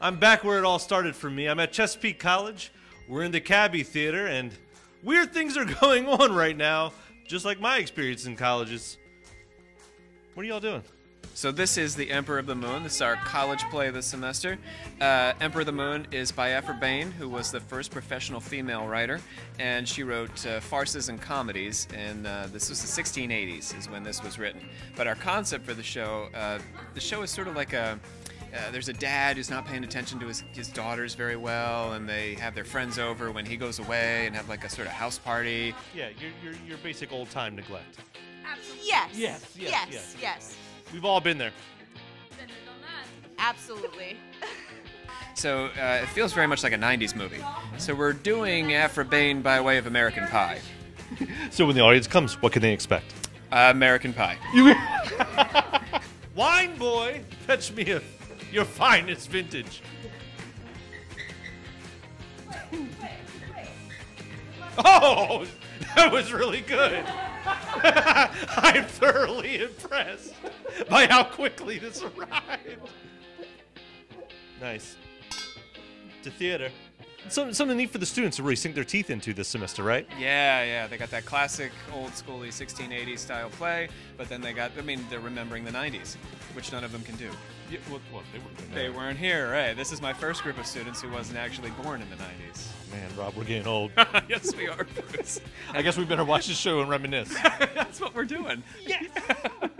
I'm back where it all started for me. I'm at Chesapeake College. We're in the Cadby Theater, and weird things are going on right now, just like my experience in colleges. What are y'all doing? So this is the Emperor of the Moon. This is our college play this semester. Uh, Emperor of the Moon is by Aphra Behn, who was the first professional female writer, and she wrote uh, farces and comedies. And uh, this was the 1680s is when this was written. But our concept for the show, uh, the show is sort of like a uh, there's a dad who's not paying attention to his, his daughters very well, and they have their friends over when he goes away and have like a sort of house party. Yeah, your, your, your basic old time neglect. Yes. Yes, yes, Yes. yes. yes. We've all been there. Absolutely. So uh, it feels very much like a 90s movie. So we're doing Aphra Behn by way of American Pie. So when the audience comes, what can they expect? Uh, American Pie. Wine boy, fetch me a, your finest vintage. Oh, that was really good. I'm thoroughly impressed by how quickly this arrived. Nice. To theater. Some, something neat for the students to really sink their teeth into this semester, right? Yeah, yeah, they got that classic old schooly 1680s style play, but then they got, I mean, they're remembering the 90s, which none of them can do. Yeah, well, well, they were They weren't here, right? This is my first group of students who wasn't actually born in the 90s. Man, Rob, we're getting old. yes, we are, Bruce. I guess we better watch the show and reminisce. That's what we're doing. Yes.